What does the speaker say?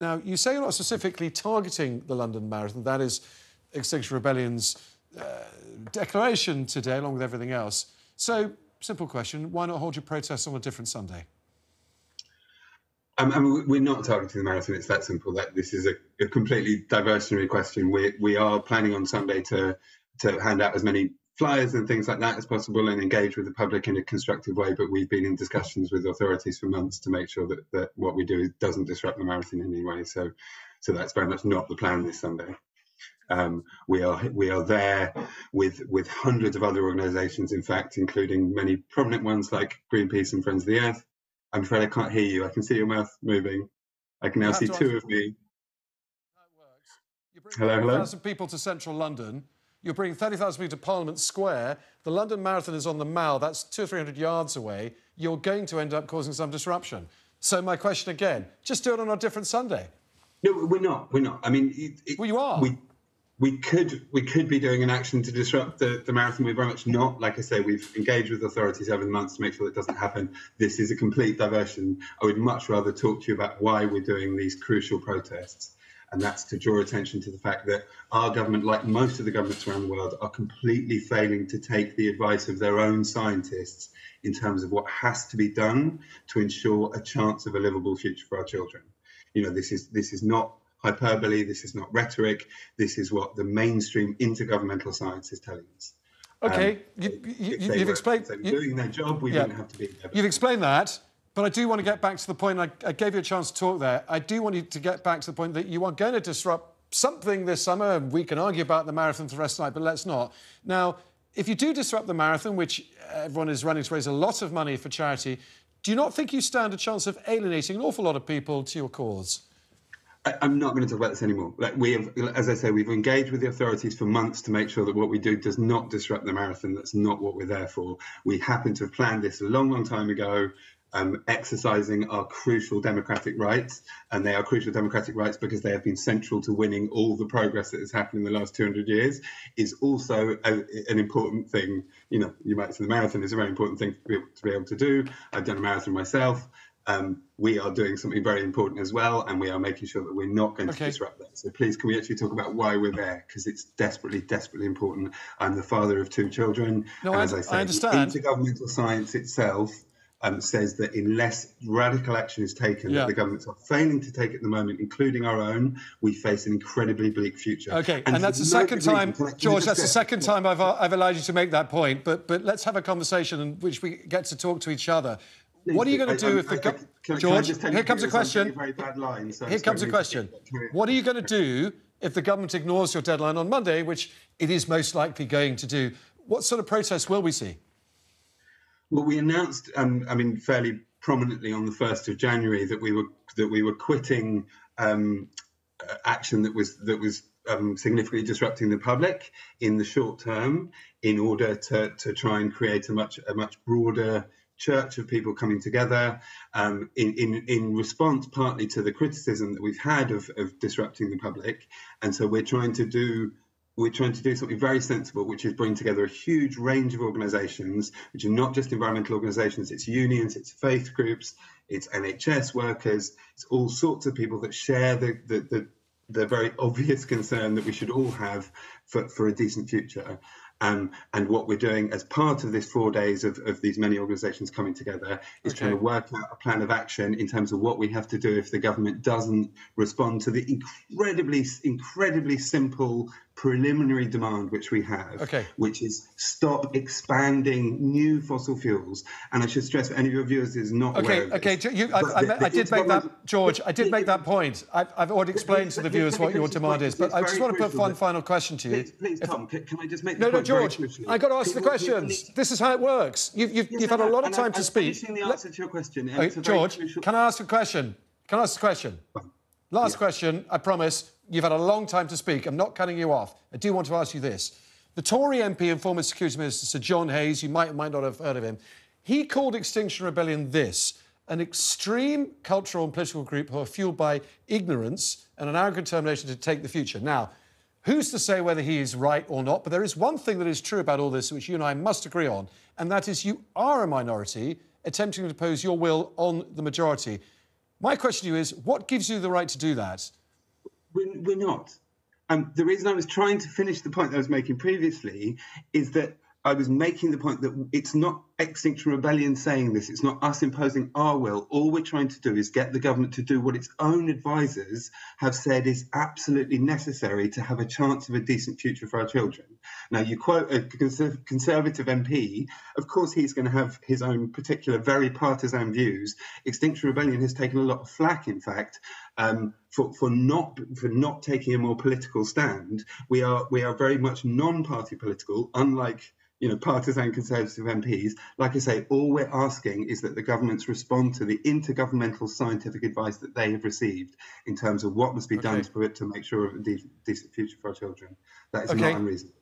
Now, you say you're not specifically targeting the London Marathon. That is Extinction Rebellion's uh, declaration today, along with everything else. So, simple question why not hold your protest on a different Sunday? Um, I mean, we're not targeting the marathon. It's that simple. That this is a, a completely diversionary question. We we are planning on Sunday to to hand out as many flyers and things like that as possible and engage with the public in a constructive way. But we've been in discussions with authorities for months to make sure that, that what we do doesn't disrupt the marathon in any way. So, so that's very much not the plan this Sunday. Um, we are we are there with with hundreds of other organisations, in fact, including many prominent ones like Greenpeace and Friends of the Earth. I'm afraid I can't hear you. I can see your mouth moving. I can now see two of me. Hello, hello. Thousand people to central London. You're bringing 30,000 people to Parliament Square. The London Marathon is on the Mall. That's two or three hundred yards away. You're going to end up causing some disruption. So my question again: just do it on a different Sunday. No, we're not. We're not. I mean, it, it, well, you are. We, we could we could be doing an action to disrupt the, the marathon. We're very much not. Like I say, we've engaged with authorities over the months to make sure that doesn't happen. This is a complete diversion. I would much rather talk to you about why we're doing these crucial protests. And that's to draw attention to the fact that our government, like most of the governments around the world, are completely failing to take the advice of their own scientists in terms of what has to be done to ensure a chance of a livable future for our children. You know, this is this is not hyperbole. This is not rhetoric. This is what the mainstream intergovernmental science is telling us. Okay, um, you, have you, explained. Were doing their job, we yeah, wouldn't have to be there. You've explained that, but I do want to get back to the point. I, I gave you a chance to talk there. I do want you to get back to the point that you are going to disrupt something this summer. We can argue about the marathon for the rest of the night, but let's not. Now, if you do disrupt the marathon, which everyone is running to raise a lot of money for charity, do you not think you stand a chance of alienating an awful lot of people to your cause? I, am not going to talk about this anymore. Like we have, as I say, we've engaged with the authorities for months to make sure that what we do does not disrupt the marathon. That's not what we're there for. We happen to have planned this a long, long time ago. Um, exercising our crucial democratic rights, and they are crucial democratic rights because they have been central to winning all the progress that has happened in the last 200 years. Is also a, an important thing. You know, you might say the marathon is a very important thing to be, to be able to do. I've done a marathon myself um, we are doing something very important as well, and we are making sure that we're not going okay. to disrupt that. So please, can we actually talk about why we're there? Because it's desperately, desperately important. I'm the father of two children, no, and I, as I say, I understand. intergovernmental science itself um, says that unless radical action is taken, yeah. that the governments are failing to take at the moment, including our own, we face an incredibly bleak future. Okay, and, and that's the second time, George. That's the second time I've, I've allowed you to make that point. But but let's have a conversation in which we get to talk to each other. What are you going to do I, if the go- can, George? Can here comes a question. Very bad line, so here comes a question. What are you going to do if the government ignores your deadline on Monday, which it is most likely going to do? What sort of protests will we see? Well, we announced, um, I mean, fairly prominently on the first of January that we were that we were quitting um, action that was that was um, significantly disrupting the public in the short term in order to to try and create a much a much broader church of people coming together um, in, in, in response partly to the criticism that we've had of, of disrupting the public. And so we're trying to do we're trying to do something very sensible, which is bring together a huge range of organisations, which are not just environmental organisations, it's unions, it's faith groups, it's NHS workers, it's all sorts of people that share the, the, the, the very obvious concern that we should all have for, for a decent future. Um, and what we're doing as part of this four days of, of these many organisations coming together is okay. trying to work out a plan of action in terms of what we have to do if the government doesn't respond to the incredibly, incredibly simple preliminary demand which we have, okay. which is stop expanding new fossil fuels. And I should stress for any of your viewers is not okay. okay, you, I, I, the, I, did make that, George. I did make that point. I've, I've already explained to the viewers what your demand is, but I just want to put one final question to you. Please, please Tom, can, can, I just make no, no, George. I got to ask the questions. This is how it works. You've, you've, yes, you've had a lot of time to speak. the answer to your question. Oh, George, can I ask a question? Can I ask a question? Last yeah. question, I promise. You've had a long time to speak. I'm not cutting you off. I do want to ask you this. The Tory MP and former Security Minister, Sir John Hayes, you might or might not have heard of him, he called Extinction Rebellion this an extreme cultural and political group who are fueled by ignorance and an arrogant determination to take the future. Now, who's to say whether he is right or not? But there is one thing that is true about all this, which you and I must agree on, and that is you are a minority attempting to impose your will on the majority. My question to you is what gives you the right to do that? We're, we're not. Um, the reason I was trying to finish the point that I was making previously is that I was making the point that it's not Extinction Rebellion saying this, it's not us imposing our will. All we're trying to do is get the government to do what its own advisors have said is absolutely necessary to have a chance of a decent future for our children. Now, you quote a Conservative MP, of course, he's going to have his own particular, very partisan views. Extinction Rebellion has taken a lot of flack, in fact. Um, for, for not for not taking a more political stand, we are we are very much non-party political, unlike you know, partisan Conservative MPs. Like I say, all we're asking is that the governments respond to the intergovernmental scientific advice that they have received in terms of what must be okay. done it to make sure of a decent future for our children. That is okay. not unreasonable.